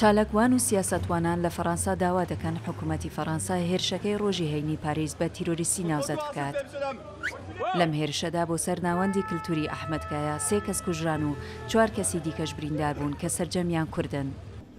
چالاکوان و سیاسەتوانان لە فەڕەنسا داوا دەکەن حکومەتی فەڕەنسا هێرشەکەی ڕۆژی هەینی پاریس بە تیرۆریستی ناوزەد بکات. لەم هێرشەدا بۆ سەر ناوەندی کلتوری ئەحمەد کایا سێ کەس کوژران و چوار کەسی دیکەش بریندار بوون کە سەرجەمیان کوردن.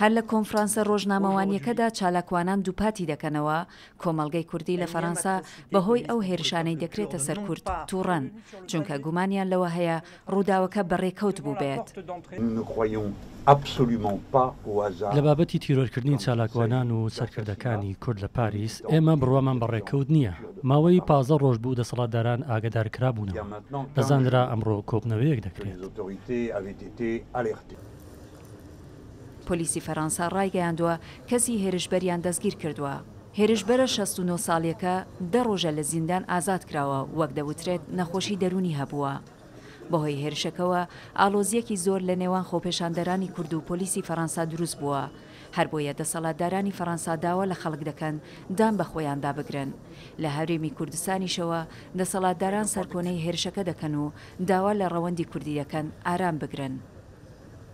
هەر لە کۆنفرانسە ڕۆژنامەوانییەکەدا چالاکوانان دووپاتی دەکەنەوە، کۆمەڵگەی کوردی لە فەرەنسا بەهۆی ئەو هێرشانەی دەکرێتە سەر کورد تووڕەن، چونکە گومانیان لەوە هەیە ڕووداوەکە بە ڕێکەوت بووبێت. لە بابەتی تیرۆرکردنی چالاکوانان و سەرکردەکانی کورد لە پاریس، ئێمە بڕوامان بە ڕێکەوت نییە. ماوەی پازدە ڕۆژ بوو دەسەڵاتداران ئاگادارکرابوونەوە. دەزانرا ئەمڕۆ کۆبوونەوەیەک دەکرێت. پۆلیسی فەرەنسا ڕایگەیاندووە، کەسی هێرشبەریان دەستگیرکردووە. هێرشبەرە شەست و نۆ ساڵیەکە دە ڕۆژە لە زیندان ئازادکراوە و وەک دەوترێت نەخۆشی دەروونی هەبووە. بەهۆی هێرشەکەوە ئاڵۆزییەکی زۆر لە نێوان خۆپێشاندەرانی کورد و پۆلیسی فەرەنسا دروست بووە، هەر بۆیە دەسەڵاتدارانی فەرەنسا داوا لە خەڵک دەکەن دان بە خۆیاندا بگرن. لە هەرێمی کوردستانیشەوە دەسەڵاتداران سەرکۆنەی هێرشەکە دەکەن و داوا لە ڕەوەندی کوردی دەکەن ئارام بگرن.